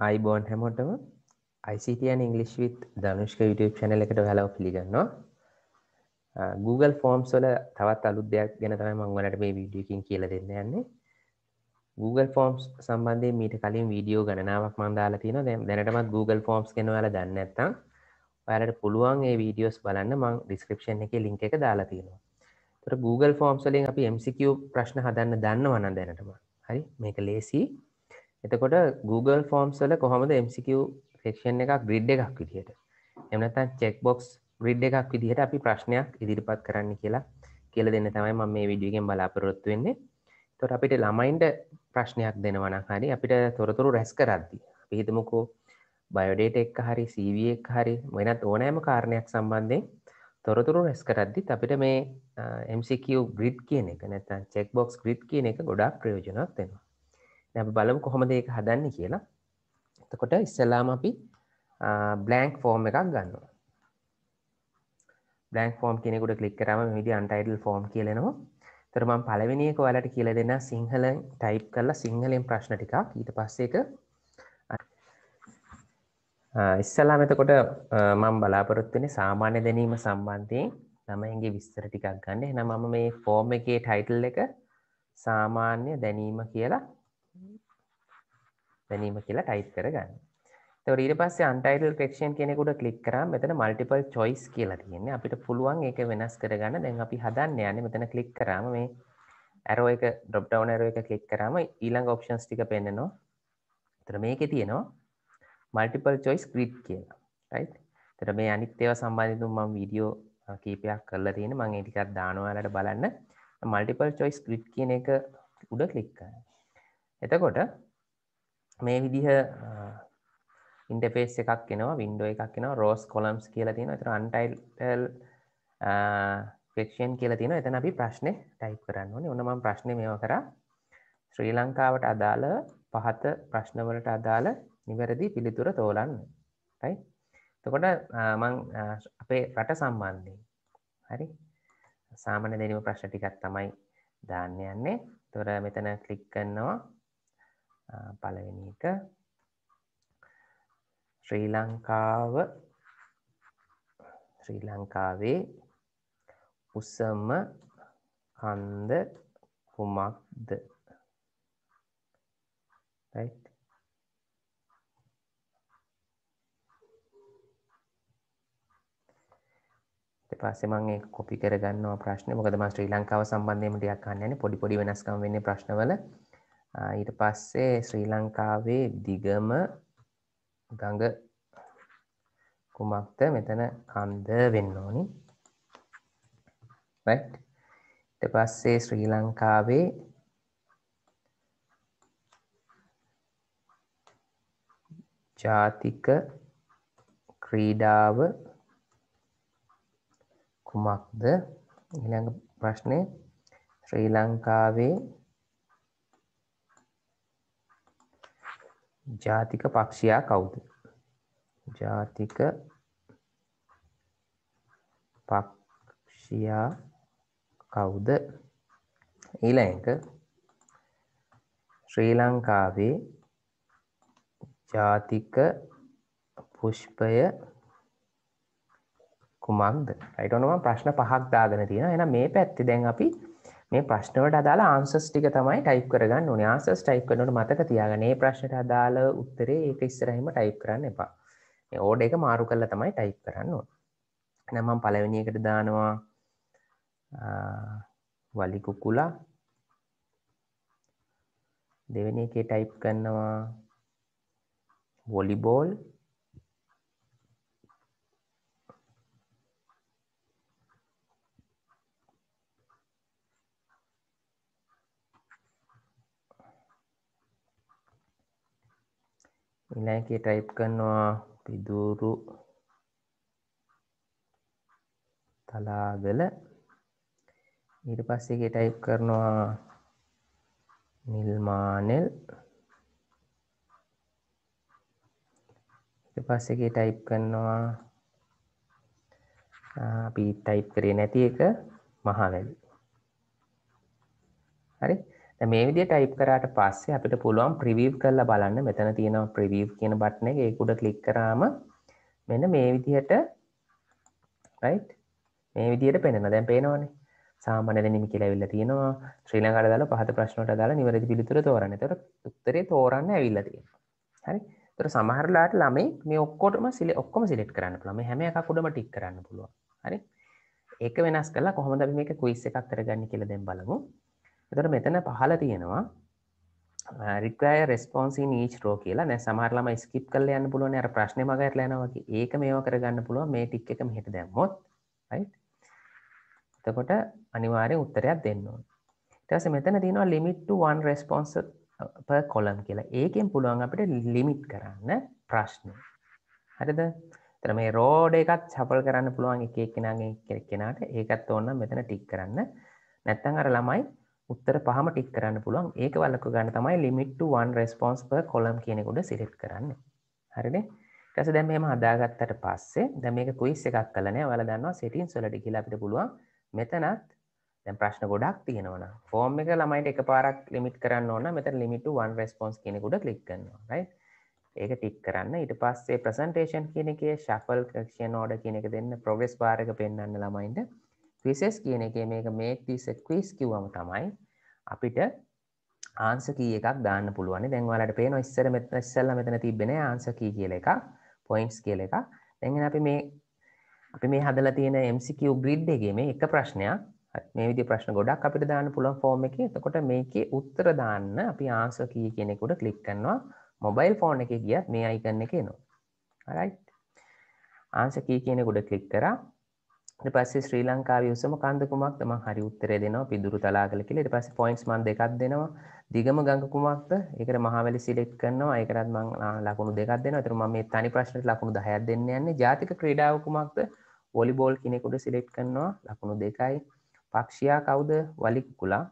අයිබෝන් හැමෝටම ICTN English with Dhanushka YouTube channel එකට හැලව පිළිගන්නවා. Google ෆෝම්ස් වල තවත් අලුත් දෙයක් ගැන තමයි මම ඔයාලට මේ වීඩියෝකින් කියලා දෙන්න යන්නේ. Google ෆෝම්ස් සම්බන්ධයෙන් මීට කලින් වීඩියෝ ගණනාවක් මම දාලා තියෙනවා. දැන් දැනටමත් Google ෆෝම්ස් ගැන ඔයාලා දන්නේ නැත්නම් ඔයාලට පුළුවන් ඒ වීඩියෝස් බලන්න මම ඩිස්ක්‍රිප්ෂන් එකේ link එක දාලා තියෙනවා. ඒතර Google ෆෝම්ස් වලින් අපි MCQ ප්‍රශ්න හදන්න දන්නවනම් දැනටම. හරි? මේක ලේසි එතකොට Google ෆෝම්ස් වල කොහොමද MCQ සෙක්ෂන් එකක් ග්‍රිඩ් එකක් විදිහට? එමනතන් චෙක් බොක්ස් ග්‍රිඩ් එකක් විදිහට අපි ප්‍රශ්නයක් ඉදිරිපත් කරන්න කියලා කියල දෙන්න තමයි ම මේ විඩියගෙන් බලාපොරොත්තු වෙන්නේ. තොට අපිට ළමයින්ට ප්‍රශ්නයක් දෙනවන හරි අපිට තොරතුරු රැස් කරද්දි පිහිතමුකෝ බයෝඩේට එක් හරි සීව එක් හරි වෙනත් ඕනෑම කාරණයක් සම්බන්ධයෙන් තොරතුරු රැස් කරද්දිත් අපිට මේ MCQ ග්‍රිඩ් කියන එක නැතන් චෙක් බොක්ස් ග්‍රිඩ් කියන එක ගොඩක් ප්‍රයෝජනක් දෙනවා අපි බලමු කොහොමද ඒක හදන්නේ කියලා. එතකොට ඉස්සෙල්ලාම අපි බ්ලන්ක් ෆෝර්ම් එකක් ගන්නවා. බ්ලන්ක් ෆෝම් කෙනෙකුට කලික් කරම විදි අන්ටයිඩල් ෆෝම් කියලෙනවා තරමම් පලවෙනික ඔයාලට කියල දෙන්න සිංහලෙන් ටයිප් කරලා සිංහලෙන් ප්‍රශ්න ටිකක්. ඊට පස්සේක ඉස්සල්ලා මෙතකොට මං බලාපොරොත්වනේ සාමාන්‍ය දැනීම සම්බන්ධයෙන් ළමයින්ගේ විස්තර ටිකක් ගන්න. එන මම මේ ෆෝර්ම් එකේ ටයිටල් එක සාමාන්‍ය දැනීම කියලා දැනීම කියලා ටයිප් කරගන්න. තව ඊට පස්සේ අන්ටයිටල් ක්‍රෙක්ෂන් කෙනෙකුට කලික් කරා මෙතන මල්ටිපල් චොයිස් කියලා තියෙන්නේ. අපිට පුළුවන් ඒක වෙනස් කරගන්න. දැන් අපි හදන්න යන්නේ මෙතන ක්ලික් කරාම මේ ඇරෝ එක ඩ්‍රොප් ඩවුන් ඇරෝ එක ක්ලික් කරාම ඊළඟ ඔප්ෂන්ස් ටික පෙන්නනවා. එතන මේකේ තියෙනවා මල්ටිපල් චොයිස් ග්‍රිඩ් කියලා රයිට් එතන මේ අනිත් ඒවා සම්බන්ධව මම වීඩියෝ කීපයක් කරලා තියෙන මම ඒ ටිකක් දානවා ඔයාලට බලන්න. මල්ටිපල් චොයිස් ග්‍රිඩ් කියන එක උඩ ක්ලික් කරන්න. එතකොට මේ විදිහ ඉන්ටපේස් එකක් කෙනවා වින්ඩෝ එකක් කෙනවා රෝස් කොලම්ස් කියලා තියෙන එතන අන්ටයිල් ෆෙක්ෂන් කියලා තියෙන එතන අපි ප්‍රශ්නය ටයිප් කරන්න ඕනේ. ඔන්න මම ප්‍රශ්නය මේව කරා. ශ්‍රී ලංකාවට අදාළ පහත ප්‍රශ්නවලට අදාළ නිවැරදි පිළිතුර තෝලන්න යි තකොට මං අපේ රට සම්බන්ධයෙන්. හරි? සාමන දෙනීම ප්‍රශ්න ටිකත් තමයි දාන්න යන්නේ. තොර මෙතන කලික් කරනවා. පළවෙනි එක. ශ්‍රී ලංකාව. ශ්‍රී ලංකාවේ උසම කන්ද කුමක්ද? පස්සේ මම ඒක කොපි කරගන්නවා ප්‍රශ්නේ. මොකද මම ශ්‍රී ලංකාව සම්බන්ධයෙන්ම ටිකක් අහන්න යන්නේ. පොඩි පොඩි වෙනස්කම් වෙන්නේ ප්‍රශ්නවල. ඊට පස්සේ ශ්‍රී ලංකාවේ දිගම ගඟ කුමක්ද? මෙතන කන්ද වෙන්න ඕනි. ඊට පස්සේ ශ්‍රී ලංකාවේ ජාතික ක්‍රීඩාව කුමක්ද? ඊළඟ ප්‍රශ්නය ශ්‍රී ලංකාවේ ජාතික පක්ෂයා කවුද? ජාතික පක්ෂයා කවුද? ඊළඟ ශ්‍රී ලංකාවේ ජාතික පුෂ්පය කුමක්ද? අයිටොනම ප්‍රශ්න පහක් දාගෙන තියෙන එන මේ පැත්ති දැන් අපි මේ ප්‍රශ්නවට අදාළ ආන්සර්ස් ටික තමයි ටයිප් කරගන්න ඕනේ. ආන්සර්ස් ටයිප් කරනකොට මතක තියාගන්න. මේ ප්‍රශ්නට අදාළ උත්තරේ ඒක ඉස්සරහින්ම ටයිප් කරන්න එපා. මේ ඕඩර් එක මාරු කරලා තමයි ටයිප් කරන්න ඕනේ. එහෙනම් මම පළවෙනි එකට දානවා. වලි කුකුලා. දෙවෙනි එකේ ටයිප් කරනවා. වොලිබෝල් ඉලෑකේ ටයිප් කරනවා. පිදුරු තලාගල. ඊට පස්සේගේ ටයිප් කරනවා නිල්මානෙල්. ඊට පස්සේගේ ටයිප් කරනවා අපි ටයිප් කරේ නැති එක මහවැලි. හරි? මේ විදිය ටයිප් කරාට පස්සේ අපිට පුළුවන් ප්‍රවීව් කරලා බලන්න මෙතන තියෙනවා ප්‍රවීව් කියන බට්න එක ඒකුඩ කලික් කරාම මෙන්න මේ විදිහට මේ විදියට පෙනෙන දැන් පේනවානේ සාමාන්‍ය දැනීම කියලා ඇවිල්ලා තියෙනවා ශ්‍රී ලංකාවට දාලා පහත ප්‍රශ්නවලට දාලා නිවැරදි පිළිතුර තෝරන්න. ඒතකොට උත්තරේ තෝරන්න ඇවිල්ලා තියෙනවා. හරි. ඒතකොට සමහර ලාට ළමයි මේ ඔක්කොටම ඔක්කොම සිලෙක්ට් කරන්න පුළුවන්. මේ හැම එකක් උඩම ටික් කරන්න පුළුවන්. හරි. ඒක වෙනස් කරලා කොහොමද අපි මේක ක්විස් එකක් කරගන්නේ කියලා දැන් බලමු. එතකොට මෙතන පහළ තියෙනවා රික්වය රෙස්පොන්සින් ඊච් රෝ කියලා දැන් සමහර ළමයි ස්කිප් කරලා යන්න පුළුවන් අර ප්‍රශ්නේ මගහැරලා යනවා වගේ. ඒක මේව කරගන්න පුළුවන් මේ ටික් එක මෙහෙට දැම්මොත්. right? එතකොට අනිවාර්යෙන් උත්තරයක් දෙන්න ඕන. ඊට පස්සේ මෙතන තියෙනවා limit to one response per column කියලා. ඒකෙන් පුළුවන් අපිට ලිමිට් කරන්න ප්‍රශ්න. හරිද? එතන මේ රෝඩ් එකත් ෂෆල් කරන්න පුළුවන් එක එක්කෙනාගේ කෙනාට. ඒකත් ඕන නම් මෙතන ටික් කරන්න. නැත්නම් අර ළමයි උත්තර පහම ටික් කරන්න පුළුවන්. ඒක වලක ගන්න තමයි limit to one response per column කියන එක උඩ සිලෙක්ට් කරන්න. හරිද? ඊට පස්සේ දැන් මෙහෙම හදාගත්තට පස්සේ දැන් මේක ක්විස් එකක් කළා නේ. ඔයාලා දන්නවා settings වලට ගිහලා අපිට පුළුවන් මෙතනත් දැන් ප්‍රශ්න ගොඩක් තියෙනවන ෆෝර්ම් එක ළමයිට එක පාරක් ලිමිට කරන්න ඕන මෙත ලිමිට වන් රස්පොන්ස් කෙනෙකුට කලික් කරනවා ඒක ටික් කරන්න ඊට පස්සේ ප්‍රසන්ටේෂන් කියන එක ශෆල් කක්ෂය නෝඩ කියන එක දෙන්න ප්‍රොගෙස් පාරක පෙන්න්න ළමයින්ට ක්විසස් කියන එක මේක මේක් තිස ක්විස් කිව්වම තමයි අපිට ආන්ස කිය එකක් දාන්න පුළුවන් දැන්වාලට පේ නොස්සර මෙත ස්සල්ල මෙතන තිබෙන ආන්ස කී කියල එක පොයින්ස් කියල එක දැඟෙන අපි මේ අපි මේ හදලා තියෙන MCQ ග්‍රිඩ් එකේ මේ එක ප්‍රශ්නයක් මේ විදිහේ ප්‍රශ්න ගොඩක් අපිට දාන්න පුළුවන් ෆෝම් එකේ. එතකොට මේකේ උත්තර දාන්න අපි ආන්සර් කී කියන එක උඩ ක්ලික් කරනවා. මොබයිල් ෆෝන් එකේ ගියත් මේ අයිකන් එක එනවා. alright. ආන්සර් කී කියන එක උඩ ක්ලික් කරා. ඊට පස්සේ ශ්‍රී ලංකාවේ උසම කන්ද කුමක්ද මම හරි උත්තරේ දෙනවා පිදුරු තලාගල කියලා. ඊට පස්සේ පොයින්ට්ස් මම දෙකක් දෙනවා. දිගම ගඟ කුමක්ද? ඒකට මහවැලි සිලෙක්ට් කරනවා. ඒකටත් මම ලකුණු දෙකක් දෙනවා. ඒතර මම මේ තනි ප්‍රශ්නෙට ලකුණු 10ක් දෙන්න යන්නේ. ජාතික ක්‍රීඩාව කුමක්ද? වොලිබෝල් කෙනෙකුට සිලෙක්ට් කරනවා ලකුණු දෙකයි පක්ෂයා කවුද වලිකුකුලා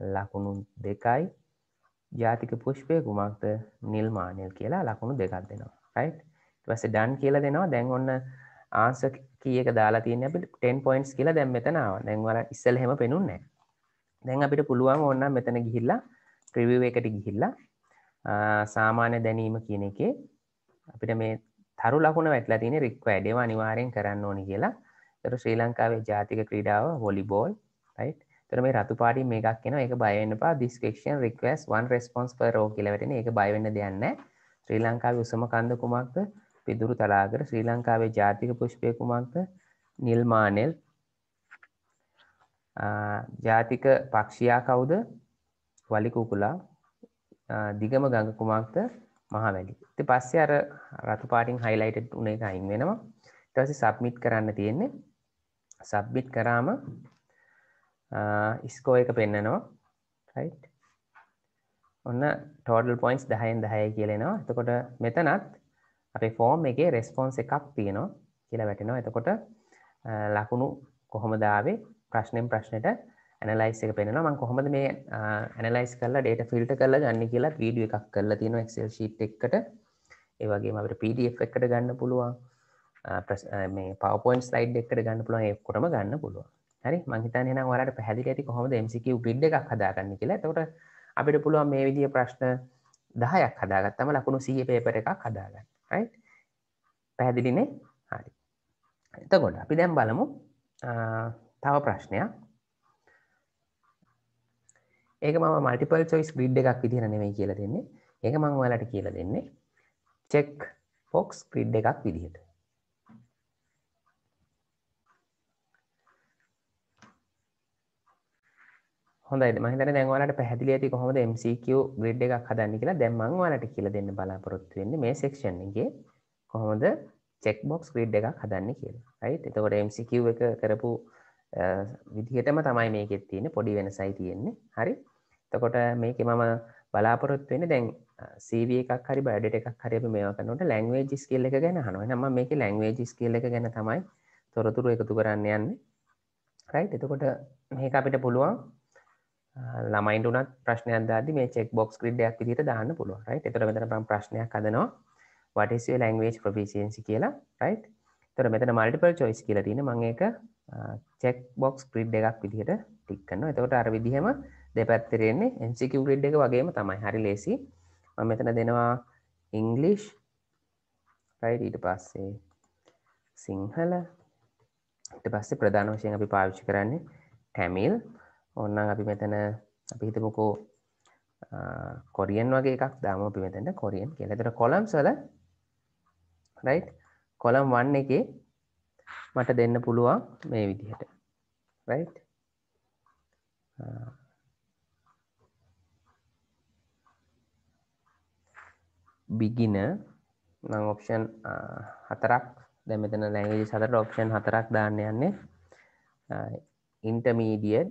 ලකුණු දෙකයි ජාතික පුෂ්පය කුමක්ද නිල්මානයල් කියලා ලකුණු දෙකක් දෙනවා රයි් වස ඩන් කියලා දෙනවා දැන් ඔන්න ආන්ස කියක දාලා තියන අපි 10 පොයින්ස් කියලා දැම් මෙතනාව දැන්වල ඉස්සල් හෙම පෙනුන්නේ දැන් අපිට පුළුවන් ඔන්න මෙතන ගිහිල්ලා ප්‍රවිව එකට ගිහිල්ලා සාමාන්‍ය දැනීම කියන එකේ අපිට මේ තරු ලකුණ වැටලා තියෙන රික් වැඩේව අනිවාර්යෙන් කරන්න ඕනි කියලා. ඒතර ශ්‍රී ලංකාවේ ජාතික ක්‍රීඩාව වොලිබෝල් රයිට්. ඒතර මේ රතු පාටින් මේකක් එනවා. ඒක බය වෙන්න එපා. this question requires one response per row කියලා වැටෙන. ඒක බය වෙන්න දෙයක් නැහැ. ශ්‍රී ලංකාවේ උසම කන්ද කුමක්ද? පිදුරු තලාගර. ශ්‍රී ලංකාවේ ජාතික පුෂ්පය කුමක්ද? නිල් මානෙල්. ජාතික පක්ෂියා කවුද? වලි කුකුලා. දිගම ගඟ කුමක්ද? මහවැලි ඉතින් පස්සේ අර රතු පාටින් හයිලයිටඩ් උන එක අයින් වෙනවා ඊට පස්සේ සබ්මිට් කරන්න තියෙන්නේ සබ්මිට් කරාම ස්කෝ එක පෙන්නනවා රයිට් ඔන්න ටෝඩල් පොයින්ස් දහයෙන් දහය කියලෙනවා එතකොට මෙතනත් අපේ ෆෝර්ම් එකේ රෙස්පොන්ස් එකක් තියෙනවා කියලා වැටෙනවා. එතකොට ලකුණු කොහොමදාවේ ප්‍රශ්නයෙන් ප්‍රශ්නයට ඇනලයිස් එක පෙනවා මං කොහොමද මේ ඇනලයිස් කරලා ඩේට ෆිල්ට කරලා ගන්න කියලා වීඩිය එකක් කරලා තියෙන එක්සල් ශීට් එකට. ඒවගේ අපට PDF එකට ගන්න පුළුවන්. මේ පවපොයින් ස්ලයිඩ් එකට ගන්න පුළුවන්. ඒ කොටම ගන්න පුළුවන්. හරි? මංහිතන නම් වලට පැදිලි ඇති කොහොමද MCQ ග්‍රිඩ් එකක් හදාගන්න කියලා. එතකොට අපිට පුළුවන් මේ විදිිය ප්‍රශ්න දහයක් හදාගත්තම ලකුණු සීය පේපර එකක් හදාගන්න. රයි් පැහැදිලිනේ? හරි. එතකොට අපි දැම් බලමු තව ප්‍රශ්නයක්. ඒක මම මල්ටිපල් චොයිස් ග්‍රිඩ් එකක් විදිහට නෙමෙයි කියලා දෙන්නේ. ඒක මම ඔයාලට කියලා දෙන්නේ. චෙක් බොක්ස් ග්‍රිඩ් එකක් විදිහට. හොඳයි මම හිතන්නේ දැන් ඔයාලට පැහැදිලි ඇති කොහොමද MCQ ග්‍රිඩ් එකක් හදන්නේ කියලා. දැන් මම ඔයාලට කියලා දෙන්න බලාපොරොත්තු වෙන්නේ මේ සෙක්ෂන් එකේ කොහොමද චෙක් බොක්ස් ග්‍රිඩ් එකක් හදන්නේ කියලා. රයිට්? එතකොට MCQ එක කරපු විදිහටම තමයි මේකෙත් තියෙන්නේ පොඩි වෙනසයි තියෙන්නේ. හරි? තකොට මේක මම බලාපොරොත් වෙන දැන් සීව එකක් හරි බඩට එකක් හරි මේවා කනට ලැංවේජ් ස්කේල් එක ගැන හනුව නම මේක ලැංවේජ් ස්කේල් එක ගැන තමයි තොරතුරු එකතු කරන්න යන්න රයි් එතකොට මේක අපිට පුළුවන් ළමයින්ටුනත් ප්‍රශ්නයක් දාද මේ චෙක් බොක්ස් ක්‍රඩයක් විදිට දාන්න පුළුව රයි එතර මෙතන පම් ප්‍රශ්නයක් කදනවා වටසේ ලැංවේජ් ප්‍රපිසින්සි කියලා රයි් තොර මෙතන මල්ටිපල් චොයිස් කියලා තින මං එක චෙක් බොක්ස් ක්‍රිඩ් එකක් විදිහට ටික්කන්න එතකොට අර විදිහම දෙපැත්තරෙන්නේ MCQ ග්‍රිඩ් එක වගේම තමයි. හරි ලේසි. මම මෙතන දෙනවා ඉංගලිෂ් රයිට් ඊට පස්සේ සිංහල ඊට පස්සේ ප්‍රධාන වශයෙන් අපි පාවිච්චි කරන්නේ ටැමිල් ඔන්න අපි මෙතන අපි හිතමුකෝ කොරියන් වගේ එකක් දාම අපි මෙතැට කොරියන් කියලතර කොලම් සල රයි් කොලම් වන්න එක මට දෙන්න පුළුවන් මේ විදිහට. රයි් බිගින මං ඔප්ෂන් හතරක්. දැ මෙතන ලැංගජි සතර ඔප්ෂන් හතරක් දාන්න යන්නේ. ඉන්ටමීඩියට්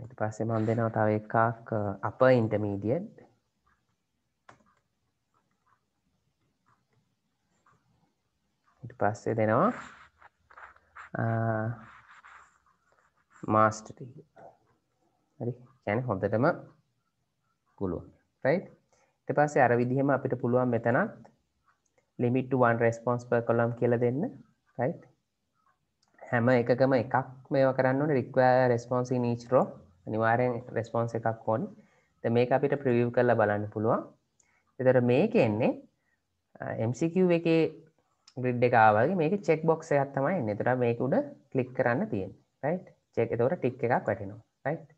ඊට පස්සේ මම දෙනවා තව එකක් අප ඉන්ටර්මීඩියට් ඊට පස්සේ දෙනවා මාස්ටර් හරි? කියන්නේ හොඳටම පුළුවන් right? ඊට පස්සේ අර විදිහම අපිට පුළුවන් මෙතනත් limit to one response per column කියලා දෙන්න right? හැම එකකම එකක් මේවා කරන්න ඕනේ require response in each row. අනිවාර්යෙන් රෙස්පොන්ස් එකක් ඕනි. ද මේක අපිට ප්‍රවිව් කරලා බලන්න පුළුවන්. එතර මේක එන්නේ MCQ එකේ ග්‍රිඩ් එක ආවගේ මේක චෙක් බොක්ස් එකක් තමයි එන්නේ. එතකොට මේක උඩ ක්ලික් කරන්න තියෙන්නේ. රයිට් චෙක් එතකොට ටික් එකක් වැටෙනවා. රයිට්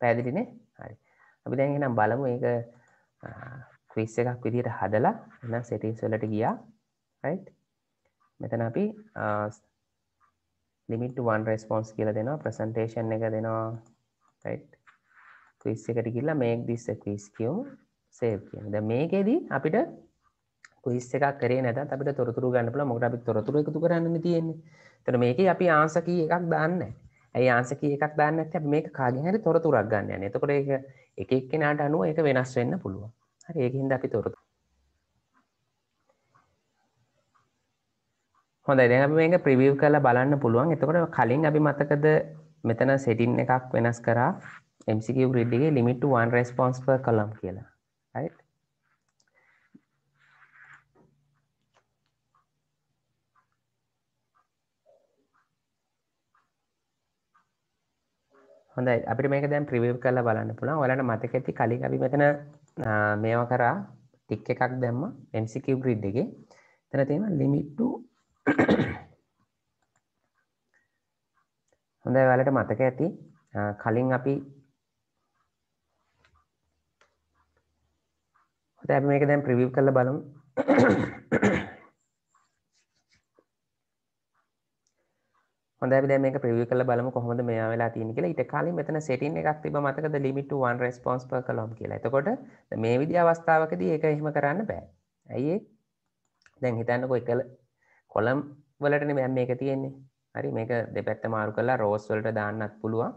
පැහැදිලිනේ? හරි. අපි දැන් එහෙනම් බලමු. මේක ක්විස් එකක් විදිහට හදලා එහෙනම් සෙටින්ස් වලට ගියා. රයිට් මෙතන අපි limit to one response කියලා දෙනවා. presentation එක දෙනවා. ක්විස් එකට කියලා මේක් දිස්ස ක්විස් කියමු සේව් කියන. ද මේකෙදී අපිට කුයිස් එකක් කරේ නැත අපිට තොරතුරු ගන්න පුළ මොකට අපි තොරතුර එකතු කරන්න තියෙන්නේ. තර මේක අපි ආන්සකී එකක් දාන්න ඇයි ආන්සකී එකක් දාන්න ඇත මේක කාගෙන් හරි තොරතුරක් ගන්න යන එතකොට ඒක එක එක්කෙනාට අනුව එක වෙනස් වෙන්න පුළුවන්. හරි ඒකහින්ද අපි තොරතු හොඳ දැ මේක ප්‍රවිව් කල බලන්න පුළුවන්. එතකොට කලින් අපි මතකද මෙතන සෙටින් එකක් වෙනස් කරා. MCQ ග්‍රිඩ්ගේ limit one response per column කියලා. Right? හොඳයි. අපිට මේක දැන් ප්‍රිවිව් කරලා බලන්න පුළුවන්. ඔයාලට මතක ඇති කලින් අපි මෙතන මේවා කරා. ටික් එකක් දැම්ම MCQ grid එකේ. එතන තියෙනවා limit to හොඳයි ඔයාලට මතක ඇති කලින් අපි හොඳයි අපි මේක දැන් ප්‍රිවිව් කරලා බලමු හොඳයි අපි දැන් මේක ප්‍රිවිව් කරලා බලමු කොහොමද මේවා වෙලා තියෙන්නේ කියලා ඊට කලින් මෙතන setting එකක් තිබ්බ මතකද limit to one response per column කියලා. එතකොට මේ විදිහ අවස්ථාවකදී ඒක එහෙම කරන්න බෑ. ඇයි ඒ? දැන් හිතන්නකෝ එක කොලම් වලටනේ මේක තියෙන්නේ. හරි මේක දෙපැත්ත මාරු කරලා රෝස් වලට දාන්නත් පුළුවන්.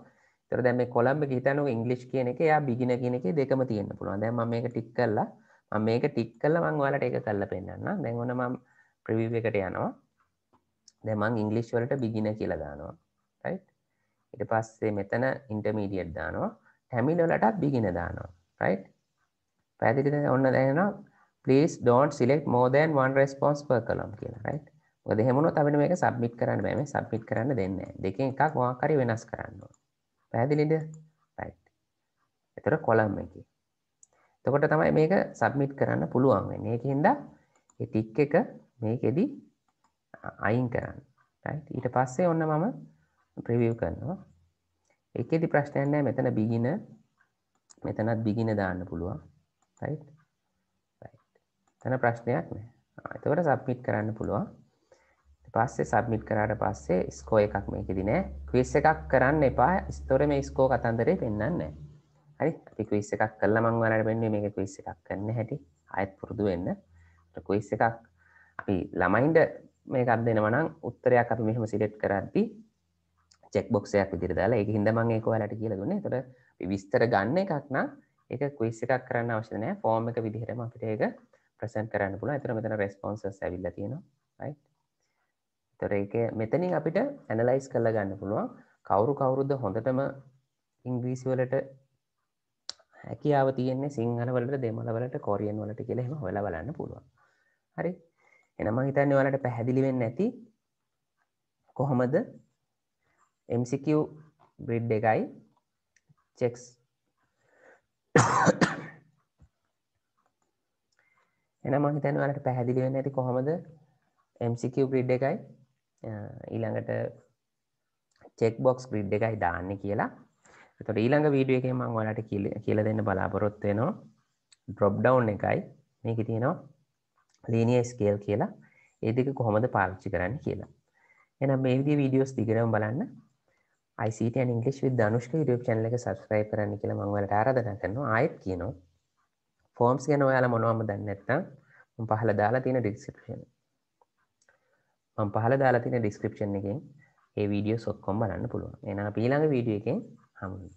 තර දැම කොළම්බ හිතනු ඉංගලිෂ් කියන එක යා බිගින කියන එක දෙකම තියෙන පුළුවන්. දැම මේක ටික් කරලා මම මේක ටික් කල්ල මං වලට එක කල්ල පෙන්න්න දැන් ඕන මම් ප්‍රවීව එකට යනවා. දැමං ඉංගලිෂ් වලට බිගින කියලා දානවා. ඉට පස්සේ මෙතන ඉන්ටමීඩියට් දානවා. හැමිලොලටත් බිගින දානවා. රයි් පැදිලි ඔන්න දැනවා please don't select more than one response per column කියලා. right? මොකද එහෙම වුණොත් අපිට මේක සබ්මිට් කරන්න බෑ මේ සබ්මිට් කරන්න දෙන්නේ නැහැ. දෙකෙන් එකක් මොකක් හරි වෙනස් කරන්න ඕන. පැහැදිලිද? right. ඒතර කොලම් එකේ. එතකොට තමයි මේක සබ්මිට් කරන්න පුළුවන් වෙන්නේ. ඒකින්ද මේ ටික් එක මේකෙදි අයින් කරන්න. right. ඊට පස්සේ ඔන්න මම ප්‍රිවිව් කරනවා. ඒකෙදි ප්‍රශ්නයක් නැහැ. මෙතන begin මෙතනත් begin දාන්න පුළුවන්. right. right. එතන ප්‍රශ්නයක් නැහැ. එතකොට සබ්මිට් කරන්න පුළුවන්. පස්සේ සබ්මිට් කරාට පස්සේ ස්කෝ එකක් මේකෙදි නෑ. ක්විස් එකක් කරන්න එපා. ස්තොර මේ ස්කෝ කතන්දරේ පෙන්න්න හරි? අපි ක්විස් එකක් කල්ල මං වලට පෙන්න්නේ මේක ක්විස් එකක් කරන්න හැටි. අයත් පුරුදු වෙන්න. ක්විස් එකක් අපි ළමයින්ඩ මේකක් දෙනවනම් උත්තරයක් අපි මෙහම සිලෙට් කරද්දි චෙක් බොක්ෂයක් විදිර දාලා එක හිදමං ඒක වලට කියල දුන්න. තොට විස්තර ගන්න එකක් නම් ඒක ක්විස් එකක් කරන්න අවශ්‍යනය ෆෝර්ම එක විදිහටම අපිට ඒක ප්‍රසන් කරන්න පුළ එතර මෙතන රෙස්පොන්ස ඇවිල්ල තියෙනවා. තොර එක මෙතනින් අපිට ඇනලයිස් කල්ල ගන්න පුළුවන්. කවුරු කවුරුද්ද හොඳටම ඉංග්‍රීසි වලට හැකියාව තියෙන්නේ සිංහල වලට දෙමළ වලට කොරියන් වලට කියලා එහෙම හොයලා බලන්න පුළුවන්. හරි? එනම හිතන්නේ වලට පැහැදිලි වෙන්නේ නැති කොහොමද? MCQ බ්‍රිඩ් එකයි චෙක්ස් එන මහිතන වලට පැහැදිලි වෙන්න ඇති කොහොමද? MCQ බ්‍රිඩ් එකයි ඊළඟට චෙක් බොක්ස් බ්‍රිඩ් එකයි දාන්න කියලා. තොට ඊළඟ වීඩිය එක මං වලට කියල දෙන්න බලාපොරොත්වයනවා ඩ්‍රොප් ඩව් එකයි. මේක තියෙනවා ලීනිය ස්කේල් කියලා. ඒදක කොහොමද පාවිච්චි කරන්න කියලා. එනම් මේ විදි වීඩියෝස් දිගරම් බලන්න. ICT English with Dhanushka YouTube channel එක සබස්ක්‍රයිබ් කරන්න කියලා මංවලට ආරධන කරනවා. ආයත් කියනවා. ෆෝම්ස් ගැන ඔයාලා මොනවම දන්න නැත්තම් පහල දාලා තියෙන ඩිස්ක්‍රිප්ෂන් මම පහල දාලා තියෙන ඩිස්ක්‍රිප්ෂන් එකෙන් ඒ වීඩියෝ සොක්කොම් බලන්න පුළුවන්. එන පීළඟ වීඩියෝ එකෙන් හමුුවේ